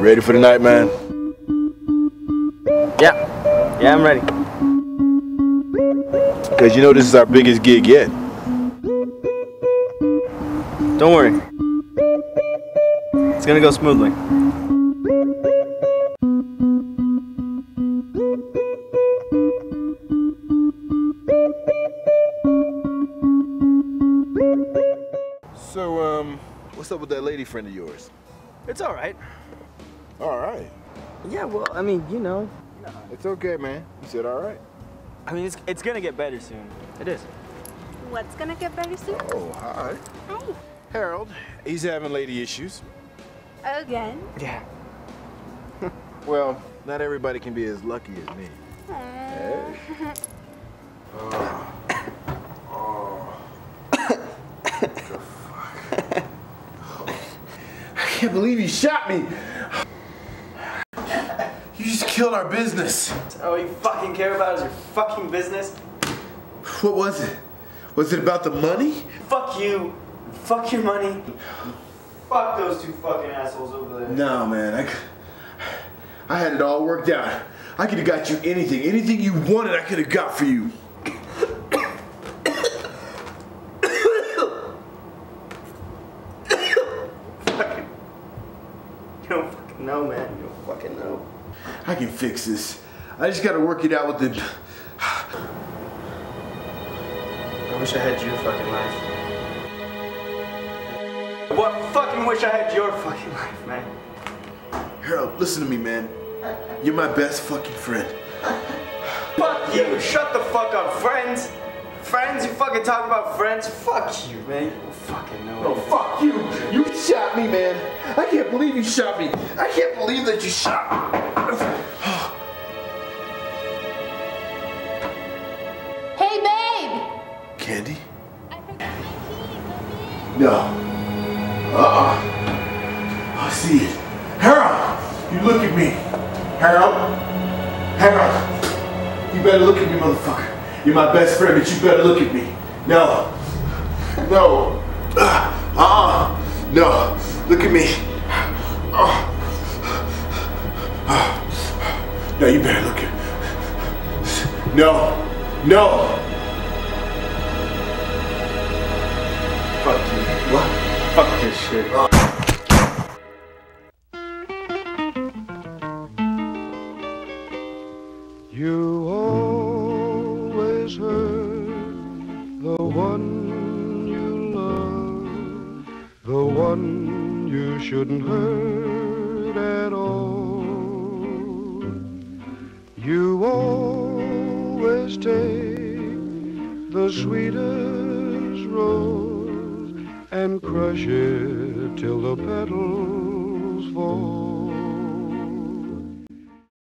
ready for the night, man? Yeah. Yeah, I'm ready. Because you know this is our biggest gig yet. Don't worry. It's gonna go smoothly. So, um, what's up with that lady friend of yours? It's all right. All right. Yeah, well, I mean, you know. It's okay, man. You said all right. I mean, it's, it's gonna get better soon. It is. What's gonna get better soon? Oh, hi. Hi. Harold. He's having lady issues. Again? Yeah. Well, not everybody can be as lucky as me. I can't believe you shot me. You just killed our business. All you fucking care about is your fucking business. What was it? Was it about the money? Fuck you. Fuck your money. Fuck those two fucking assholes over there. No, man. I, I had it all worked out. I could have got you anything. Anything you wanted, I could have got for you. don't fucking know, man. You don't fucking know. I can fix this. I just gotta work it out with the. I wish I had your fucking life. What fucking wish I had your fucking life, man. Harold, listen to me, man. You're my best fucking friend. Fuck you! Shut the fuck up, friends! Friends? You fucking talk about friends? Fuck you, man. You don't fucking know. Oh, fuck you! You shot me, man. I can't believe you shot me. I can't believe that you shot me. Hey, babe! Candy? I forgot my key. No. Uh-uh. I see it. Harold! You look at me. Harold? Harold! You better look at me, motherfucker. You're my best friend, but you better look at me. No. No. Uh-uh. No. Look at me. Uh. No, you better look at No. No. Fuck you. What? Fuck this shit. Hurt the one you love, the one you shouldn't hurt at all. You always take the sweetest rose and crush it till the petals fall.